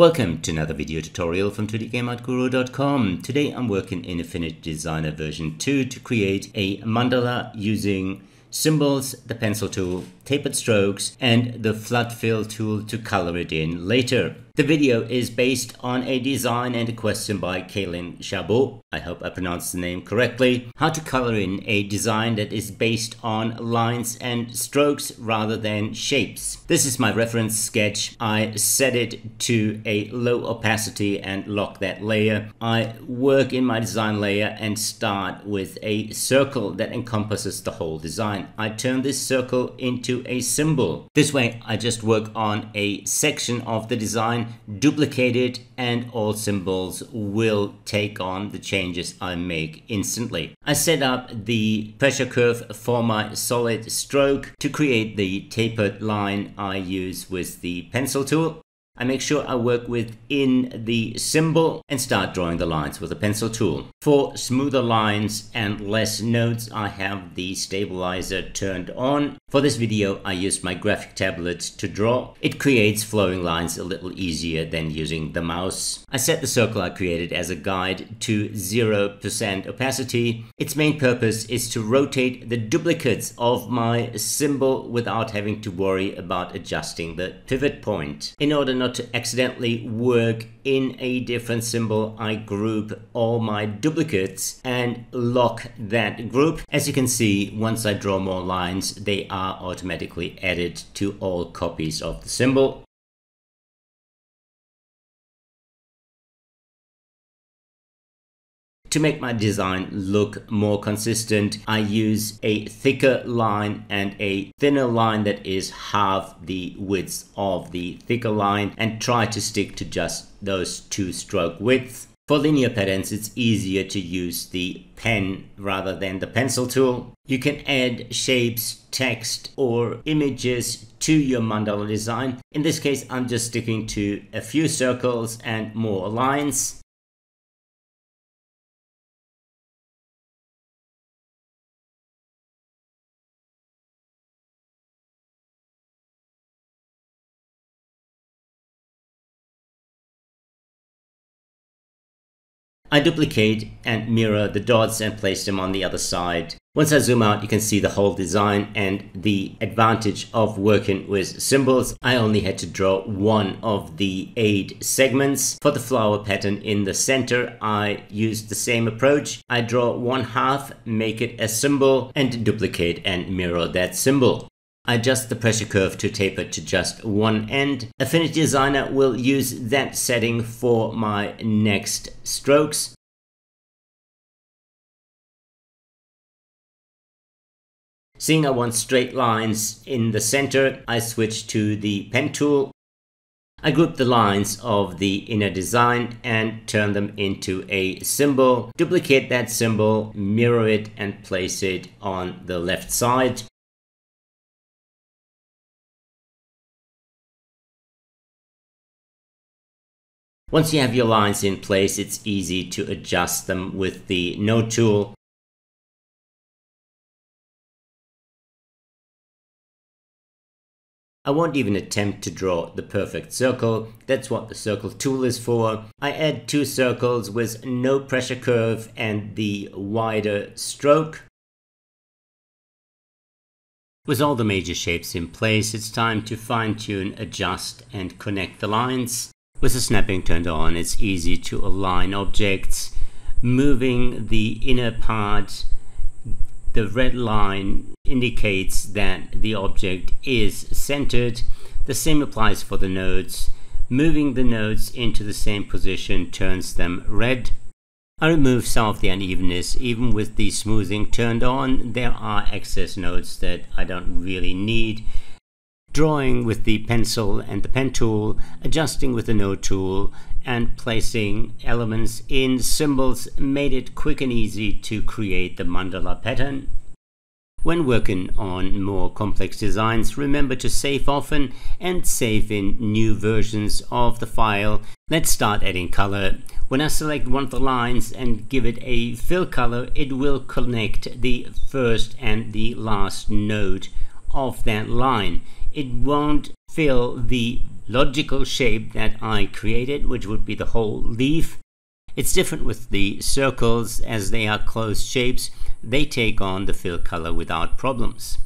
Welcome to another video tutorial from 2dgameartguru.com. Today I'm working in Affinity Designer version 2 to create a mandala using symbols, the pencil tool, tapered strokes, and the flood fill tool to color it in later. The video is based on a design and a question by Kaylin Chabot. I hope I pronounced the name correctly. How to color in a design that is based on lines and strokes rather than shapes. This is my reference sketch. I set it to a low opacity and lock that layer. I work in my design layer and start with a circle that encompasses the whole design. I turn this circle into a symbol. This way I just work on a section of the design duplicate it and all symbols will take on the changes I make instantly. I set up the pressure curve for my solid stroke to create the tapered line I use with the pencil tool. I make sure I work within the symbol and start drawing the lines with a pencil tool. For smoother lines and less nodes, I have the stabilizer turned on. For this video, I used my graphic tablet to draw. It creates flowing lines a little easier than using the mouse. I set the circle I created as a guide to 0% opacity. Its main purpose is to rotate the duplicates of my symbol without having to worry about adjusting the pivot point. In order not to accidentally work in a different symbol, I group all my duplicates and lock that group. As you can see, once I draw more lines, they are automatically added to all copies of the symbol. To make my design look more consistent, I use a thicker line and a thinner line that is half the width of the thicker line and try to stick to just those two stroke widths. For linear patterns, it's easier to use the pen rather than the pencil tool. You can add shapes, text, or images to your mandala design. In this case, I'm just sticking to a few circles and more lines. I duplicate and mirror the dots and place them on the other side. Once I zoom out, you can see the whole design and the advantage of working with symbols. I only had to draw one of the eight segments. For the flower pattern in the center, I used the same approach. I draw one half, make it a symbol, and duplicate and mirror that symbol. Adjust the pressure curve to taper to just one end. Affinity Designer will use that setting for my next strokes. Seeing I want straight lines in the center, I switch to the pen tool. I group the lines of the inner design and turn them into a symbol. Duplicate that symbol, mirror it and place it on the left side. Once you have your lines in place, it's easy to adjust them with the node tool. I won't even attempt to draw the perfect circle, that's what the circle tool is for. I add two circles with no pressure curve and the wider stroke. With all the major shapes in place, it's time to fine tune, adjust and connect the lines. With the snapping turned on, it's easy to align objects. Moving the inner part, the red line indicates that the object is centered. The same applies for the nodes. Moving the nodes into the same position turns them red. I remove some of the unevenness. Even with the smoothing turned on, there are excess nodes that I don't really need drawing with the pencil and the pen tool, adjusting with the node tool, and placing elements in symbols made it quick and easy to create the mandala pattern. When working on more complex designs, remember to save often and save in new versions of the file. Let's start adding color. When I select one of the lines and give it a fill color, it will connect the first and the last node of that line. It won't fill the logical shape that I created, which would be the whole leaf. It's different with the circles as they are closed shapes. They take on the fill color without problems.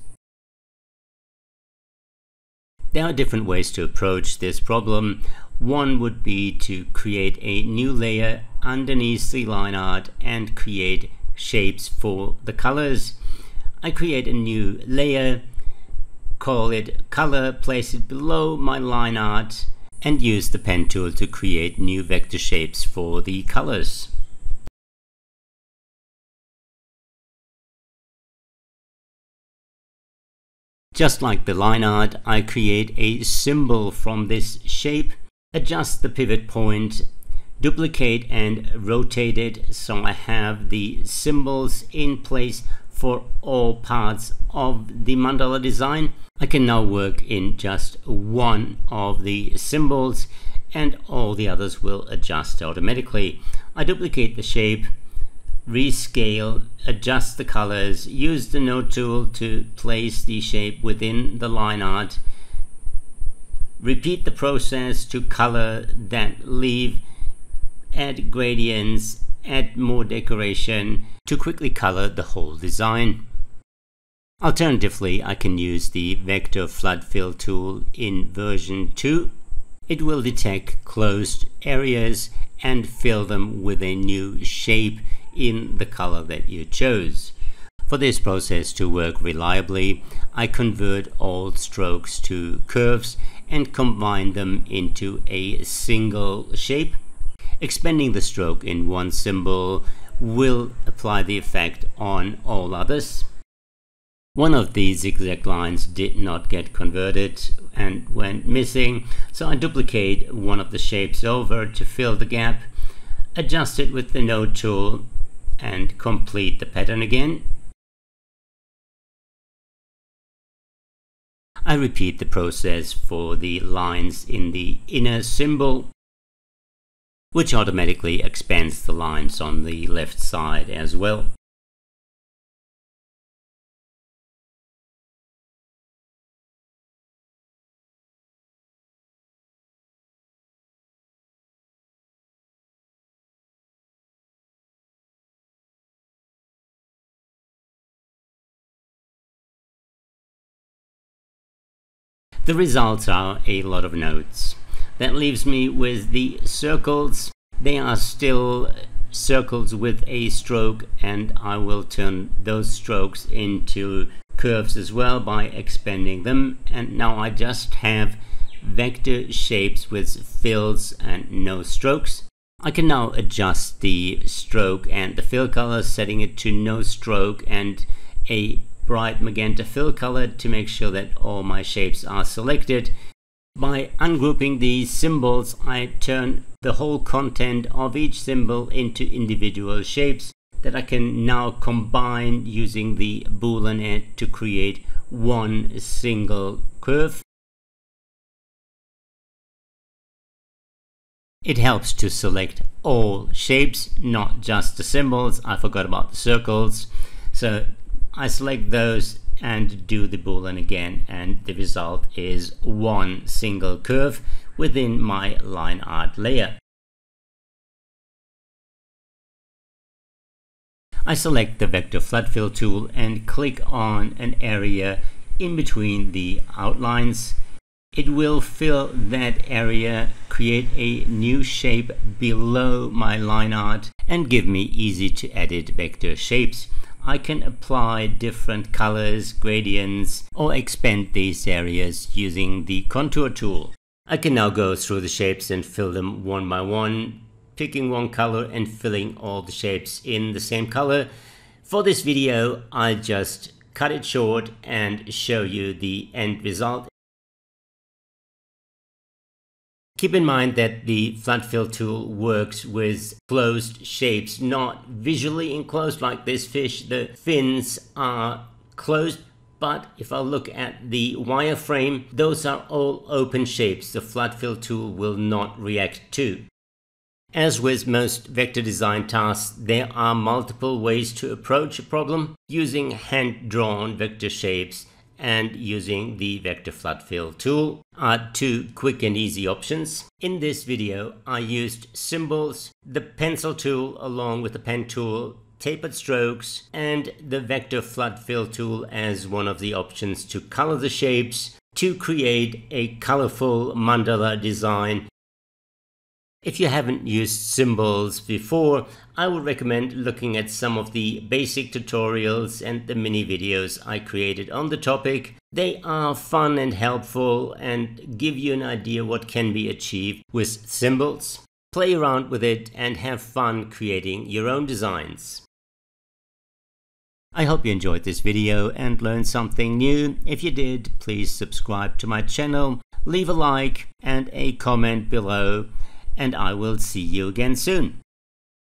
There are different ways to approach this problem. One would be to create a new layer underneath the line art and create shapes for the colors. I create a new layer, call it color, place it below my line art and use the pen tool to create new vector shapes for the colors. Just like the line art, I create a symbol from this shape, adjust the pivot point, duplicate and rotate it so I have the symbols in place for all parts of the mandala design. I can now work in just one of the symbols and all the others will adjust automatically. I duplicate the shape, rescale, adjust the colors, use the node tool to place the shape within the line art, repeat the process to color that leaf, add gradients, add more decoration to quickly color the whole design. Alternatively, I can use the Vector Flood Fill tool in version 2. It will detect closed areas and fill them with a new shape in the color that you chose. For this process to work reliably, I convert all strokes to curves and combine them into a single shape. Expanding the stroke in one symbol will apply the effect on all others. One of these zigzag lines did not get converted and went missing, so I duplicate one of the shapes over to fill the gap, adjust it with the node tool and complete the pattern again. I repeat the process for the lines in the inner symbol, which automatically expands the lines on the left side as well. The results are a lot of nodes. That leaves me with the circles. They are still circles with a stroke and I will turn those strokes into curves as well by expanding them and now I just have vector shapes with fills and no strokes. I can now adjust the stroke and the fill color setting it to no stroke and a bright magenta fill color to make sure that all my shapes are selected. By ungrouping these symbols, I turn the whole content of each symbol into individual shapes that I can now combine using the boolean to create one single curve. It helps to select all shapes, not just the symbols. I forgot about the circles. So I select those and do the boolean again and the result is one single curve within my line art layer. I select the vector flood fill tool and click on an area in between the outlines. It will fill that area, create a new shape below my line art and give me easy to edit vector shapes. I can apply different colors, gradients, or expand these areas using the contour tool. I can now go through the shapes and fill them one by one, picking one color and filling all the shapes in the same color. For this video, I just cut it short and show you the end result Keep in mind that the flood fill tool works with closed shapes, not visually enclosed like this fish. The fins are closed, but if I look at the wireframe, those are all open shapes the flood fill tool will not react to. As with most vector design tasks, there are multiple ways to approach a problem. Using hand-drawn vector shapes and using the vector flood fill tool are two quick and easy options. In this video I used symbols, the pencil tool along with the pen tool tapered strokes and the vector flood fill tool as one of the options to color the shapes to create a colorful mandala design if you haven't used symbols before, I would recommend looking at some of the basic tutorials and the mini videos I created on the topic. They are fun and helpful and give you an idea what can be achieved with symbols. Play around with it and have fun creating your own designs. I hope you enjoyed this video and learned something new. If you did, please subscribe to my channel, leave a like and a comment below and I will see you again soon.